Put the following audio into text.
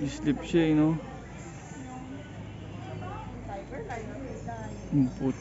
Islip siya eh, no? Tiger, liner, Ang put